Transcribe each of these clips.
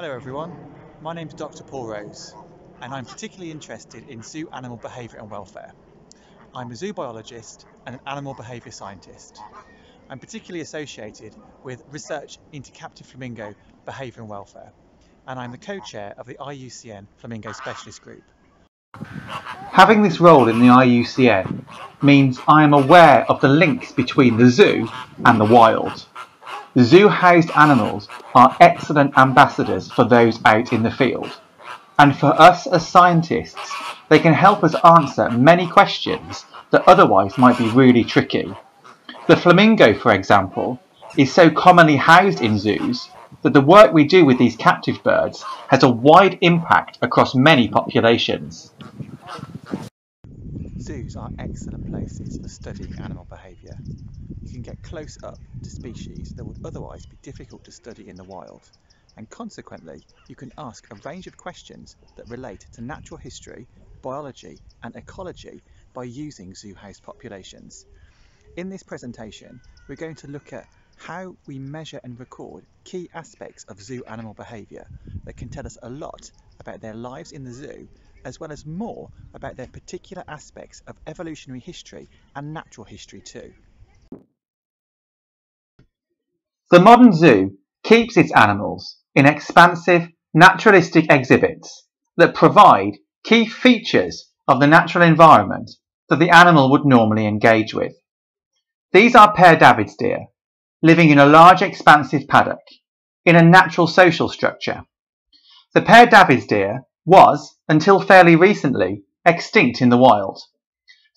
Hello everyone, my name is Dr Paul Rose and I'm particularly interested in zoo animal behaviour and welfare. I'm a zoo biologist and an animal behaviour scientist. I'm particularly associated with research into captive flamingo behaviour and welfare and I'm the co-chair of the IUCN Flamingo Specialist Group. Having this role in the IUCN means I am aware of the links between the zoo and the wild. Zoo-housed animals are excellent ambassadors for those out in the field. And for us as scientists, they can help us answer many questions that otherwise might be really tricky. The flamingo, for example, is so commonly housed in zoos that the work we do with these captive birds has a wide impact across many populations. Zoos are excellent places for studying animal behaviour. You can get close up to species that would otherwise be difficult to study in the wild, and consequently, you can ask a range of questions that relate to natural history, biology, and ecology by using zoo house populations. In this presentation, we're going to look at how we measure and record key aspects of zoo animal behaviour that can tell us a lot about their lives in the zoo as well as more about their particular aspects of evolutionary history and natural history too. The modern zoo keeps its animals in expansive naturalistic exhibits that provide key features of the natural environment that the animal would normally engage with. These are Père David's deer, living in a large expansive paddock, in a natural social structure. The Père David's deer was, until fairly recently, extinct in the wild.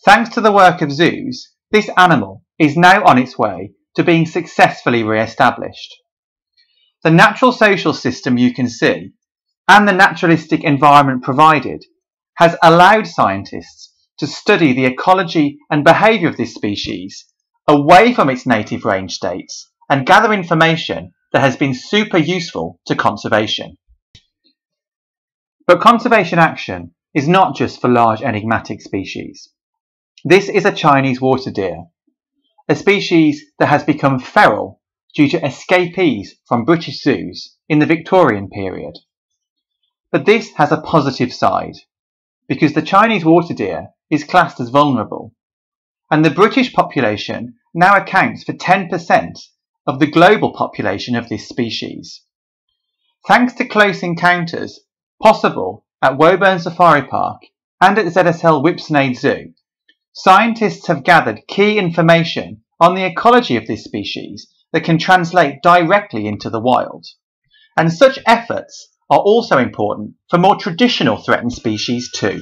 Thanks to the work of zoos, this animal is now on its way to being successfully re-established. The natural social system you can see, and the naturalistic environment provided, has allowed scientists to study the ecology and behaviour of this species away from its native range states and gather information that has been super useful to conservation. But conservation action is not just for large enigmatic species. This is a Chinese water deer, a species that has become feral due to escapees from British zoos in the Victorian period. But this has a positive side, because the Chinese water deer is classed as vulnerable, and the British population now accounts for 10% of the global population of this species. Thanks to close encounters possible at Woburn Safari Park and at ZSL Whipsnade Zoo, scientists have gathered key information on the ecology of this species that can translate directly into the wild. And such efforts are also important for more traditional threatened species too.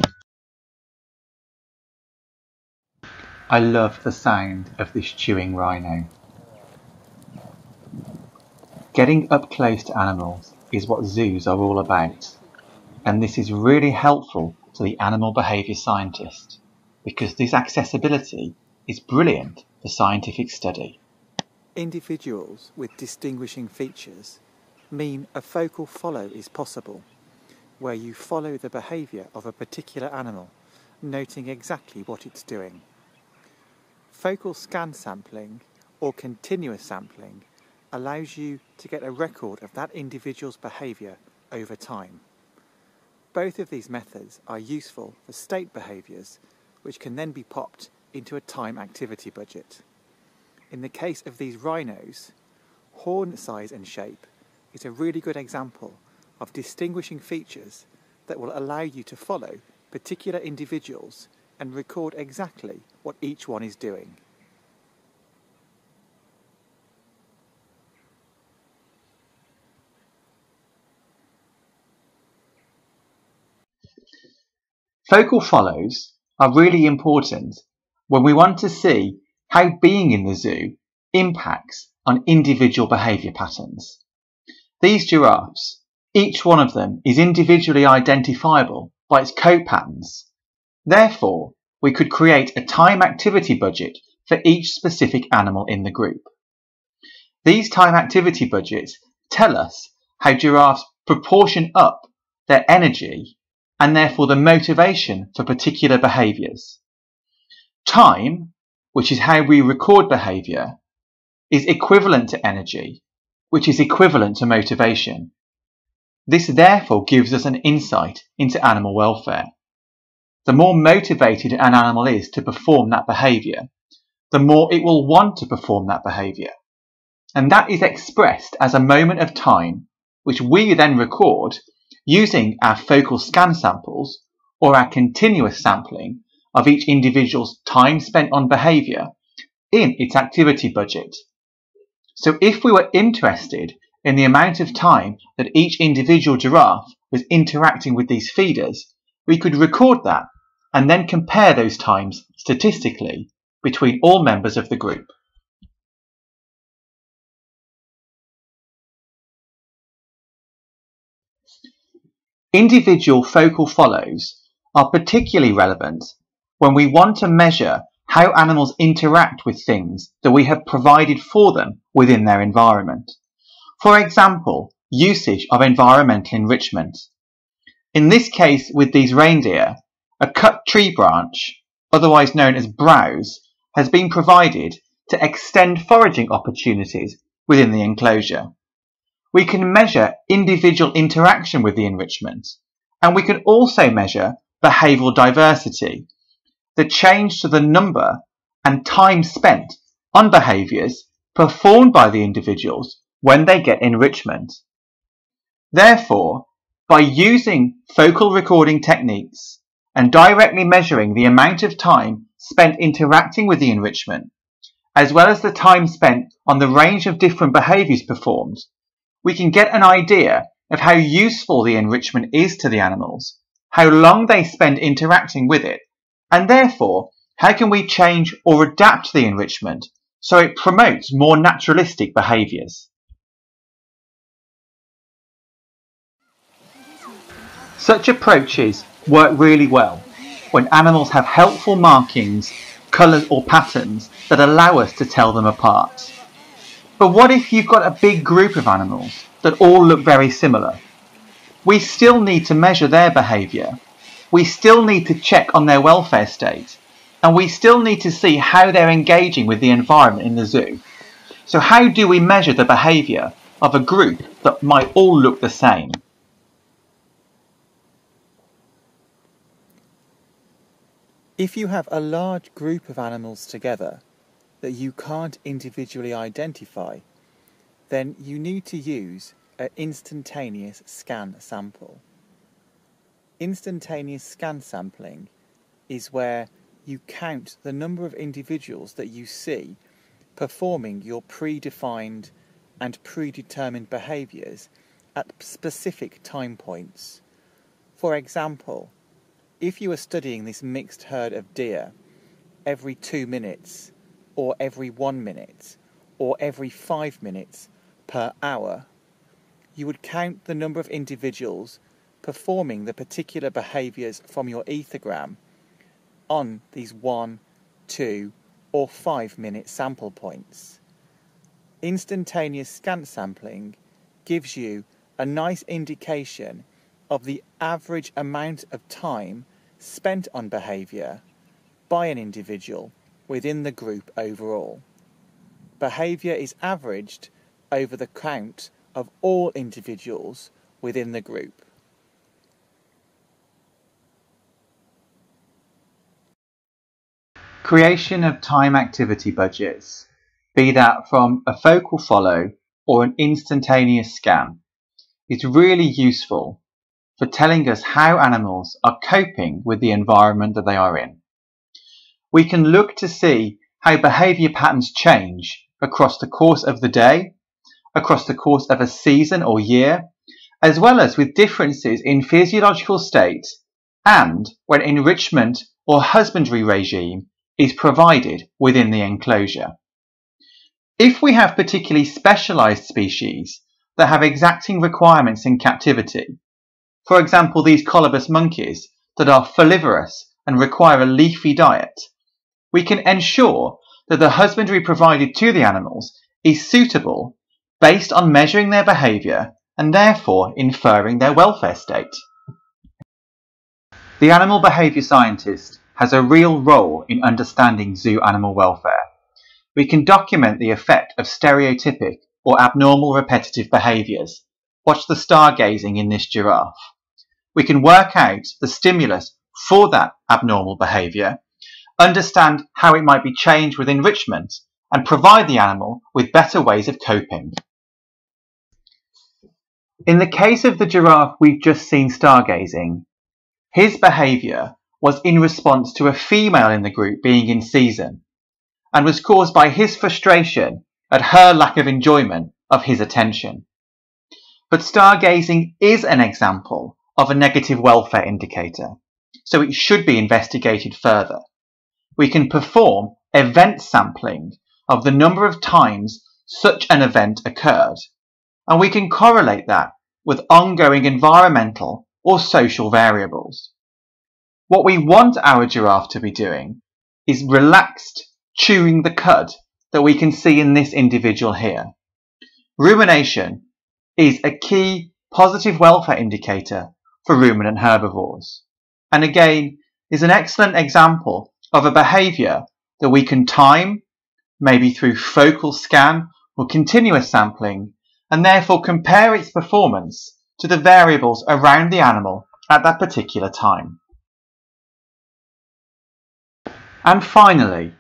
I love the sound of this chewing rhino. Getting up close to animals is what zoos are all about and this is really helpful to the animal behaviour scientist because this accessibility is brilliant for scientific study. Individuals with distinguishing features mean a focal follow is possible, where you follow the behaviour of a particular animal, noting exactly what it's doing. Focal scan sampling or continuous sampling allows you to get a record of that individual's behaviour over time. Both of these methods are useful for state behaviours, which can then be popped into a time activity budget. In the case of these rhinos, horn size and shape is a really good example of distinguishing features that will allow you to follow particular individuals and record exactly what each one is doing. Focal follows are really important when we want to see how being in the zoo impacts on individual behaviour patterns. These giraffes, each one of them is individually identifiable by its coat patterns. Therefore, we could create a time activity budget for each specific animal in the group. These time activity budgets tell us how giraffes proportion up their energy and therefore the motivation for particular behaviours. Time, which is how we record behaviour, is equivalent to energy, which is equivalent to motivation. This therefore gives us an insight into animal welfare. The more motivated an animal is to perform that behaviour, the more it will want to perform that behaviour. And that is expressed as a moment of time which we then record using our focal scan samples or our continuous sampling of each individual's time spent on behaviour in its activity budget. So if we were interested in the amount of time that each individual giraffe was interacting with these feeders, we could record that and then compare those times statistically between all members of the group. Individual focal follows are particularly relevant when we want to measure how animals interact with things that we have provided for them within their environment. For example, usage of environmental enrichment. In this case with these reindeer, a cut tree branch, otherwise known as browse, has been provided to extend foraging opportunities within the enclosure. We can measure individual interaction with the enrichment, and we can also measure behavioural diversity, the change to the number and time spent on behaviours performed by the individuals when they get enrichment. Therefore, by using focal recording techniques and directly measuring the amount of time spent interacting with the enrichment, as well as the time spent on the range of different behaviours performed, we can get an idea of how useful the enrichment is to the animals, how long they spend interacting with it, and therefore how can we change or adapt the enrichment so it promotes more naturalistic behaviours. Such approaches work really well when animals have helpful markings, colours or patterns that allow us to tell them apart. But what if you've got a big group of animals that all look very similar? We still need to measure their behaviour. We still need to check on their welfare state. And we still need to see how they're engaging with the environment in the zoo. So how do we measure the behaviour of a group that might all look the same? If you have a large group of animals together, that you can't individually identify, then you need to use an instantaneous scan sample. Instantaneous scan sampling is where you count the number of individuals that you see performing your predefined and predetermined behaviours at specific time points. For example, if you are studying this mixed herd of deer every two minutes, or every one minute, or every five minutes per hour, you would count the number of individuals performing the particular behaviours from your ethogram on these one, two, or five minute sample points. Instantaneous scan sampling gives you a nice indication of the average amount of time spent on behaviour by an individual within the group overall. Behaviour is averaged over the count of all individuals within the group. Creation of time activity budgets, be that from a focal follow or an instantaneous scan, is really useful for telling us how animals are coping with the environment that they are in we can look to see how behaviour patterns change across the course of the day, across the course of a season or year, as well as with differences in physiological state and when enrichment or husbandry regime is provided within the enclosure. If we have particularly specialised species that have exacting requirements in captivity, for example these colobus monkeys that are folivorous and require a leafy diet, we can ensure that the husbandry provided to the animals is suitable based on measuring their behaviour and therefore inferring their welfare state. The animal behaviour scientist has a real role in understanding zoo animal welfare. We can document the effect of stereotypic or abnormal repetitive behaviours, watch the stargazing in this giraffe, we can work out the stimulus for that abnormal behaviour, understand how it might be changed with enrichment, and provide the animal with better ways of coping. In the case of the giraffe we've just seen stargazing, his behaviour was in response to a female in the group being in season and was caused by his frustration at her lack of enjoyment of his attention. But stargazing is an example of a negative welfare indicator, so it should be investigated further. We can perform event sampling of the number of times such an event occurred, and we can correlate that with ongoing environmental or social variables. What we want our giraffe to be doing is relaxed chewing the cud that we can see in this individual here. Rumination is a key positive welfare indicator for ruminant herbivores, and again is an excellent example of a behaviour that we can time, maybe through focal scan or continuous sampling, and therefore compare its performance to the variables around the animal at that particular time. And finally,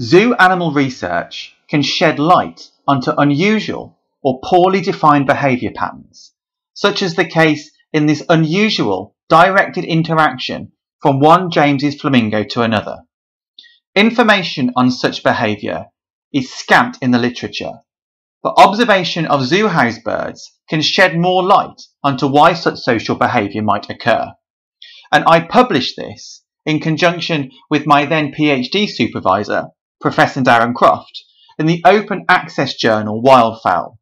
zoo animal research can shed light onto unusual or poorly defined behaviour patterns, such as the case in this unusual directed interaction from one James's flamingo to another. Information on such behaviour is scant in the literature, but observation of zoo house birds can shed more light onto why such social behaviour might occur. And I published this in conjunction with my then PhD supervisor, Professor Darren Croft, in the open access journal Wildfowl,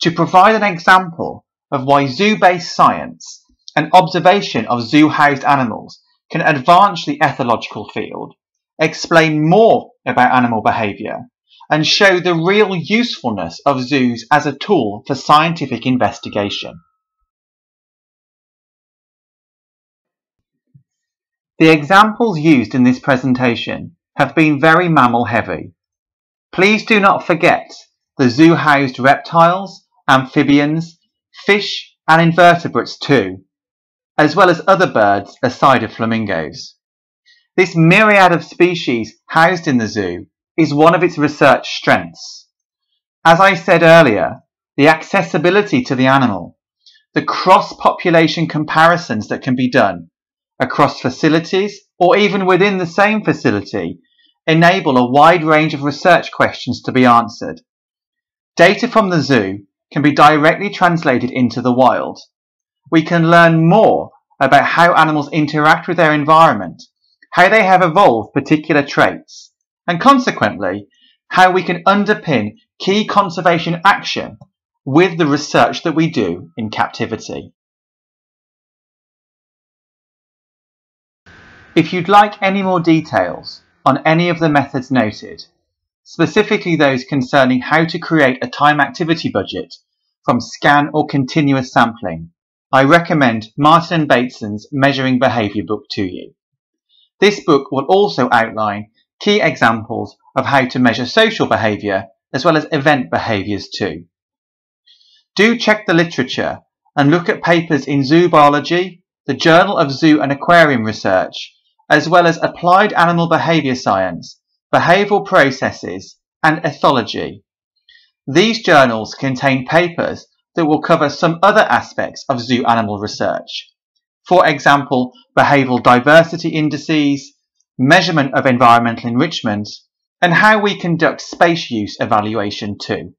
to provide an example of why zoo-based science and observation of zoo-housed animals can advance the ethological field, explain more about animal behaviour, and show the real usefulness of zoos as a tool for scientific investigation. The examples used in this presentation have been very mammal heavy. Please do not forget the zoo-housed reptiles, amphibians, fish and invertebrates too, as well as other birds aside of flamingos. This myriad of species housed in the zoo is one of its research strengths. As I said earlier, the accessibility to the animal, the cross-population comparisons that can be done across facilities or even within the same facility enable a wide range of research questions to be answered. Data from the zoo can be directly translated into the wild. We can learn more about how animals interact with their environment, how they have evolved particular traits, and consequently, how we can underpin key conservation action with the research that we do in captivity. If you'd like any more details on any of the methods noted, specifically those concerning how to create a time activity budget from scan or continuous sampling, I recommend Martin Bateson's Measuring Behaviour book to you. This book will also outline key examples of how to measure social behaviour as well as event behaviours too. Do check the literature and look at papers in Zoo Biology, the Journal of Zoo and Aquarium Research, as well as applied animal behaviour science, behavioural processes, and ethology. These journals contain papers that will cover some other aspects of zoo animal research. For example, behavioural diversity indices, measurement of environmental enrichment, and how we conduct space use evaluation too.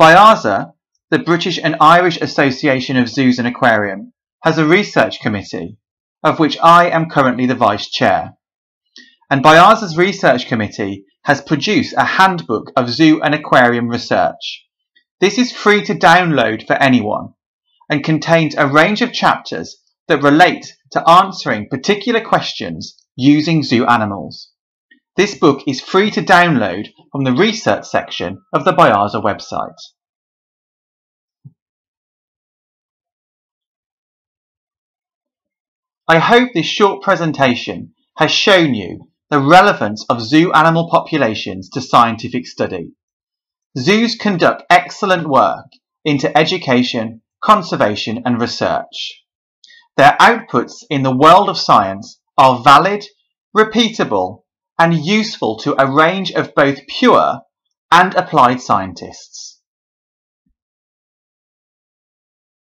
BIAZA, the British and Irish Association of Zoos and Aquarium, has a research committee of which I am currently the Vice Chair. And BIAZA's research committee has produced a handbook of zoo and aquarium research. This is free to download for anyone and contains a range of chapters that relate to answering particular questions using zoo animals. This book is free to download from the research section of the BIAZA website. I hope this short presentation has shown you the relevance of zoo animal populations to scientific study. Zoos conduct excellent work into education, conservation and research. Their outputs in the world of science are valid, repeatable and useful to a range of both pure and applied scientists.